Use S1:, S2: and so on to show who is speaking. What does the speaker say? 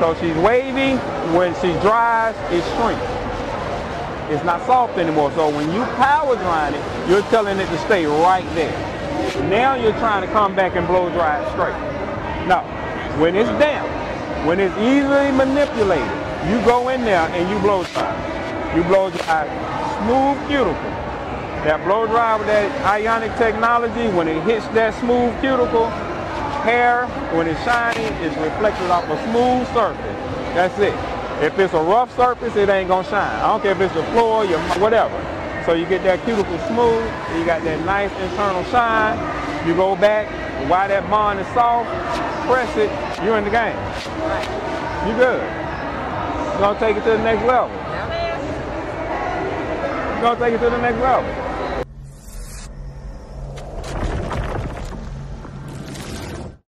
S1: So she's wavy. When she dries, it shrinks. It's not soft anymore. So when you power drying it, you're telling it to stay right there. Now you're trying to come back and blow dry it straight. Now, when it's damp, when it's easily manipulated, you go in there and you blow dry. You blow dry smooth cuticle. That blow dry with that ionic technology, when it hits that smooth cuticle, hair, when it's shiny, is reflected off a smooth surface. That's it. If it's a rough surface, it ain't gonna shine. I don't care if it's the floor, your whatever. So you get that cuticle smooth, you got that nice internal shine. You go back, while that bond is soft, press it, you're in the game. You good. You're gonna take it to the next level. You're gonna take it to the next level.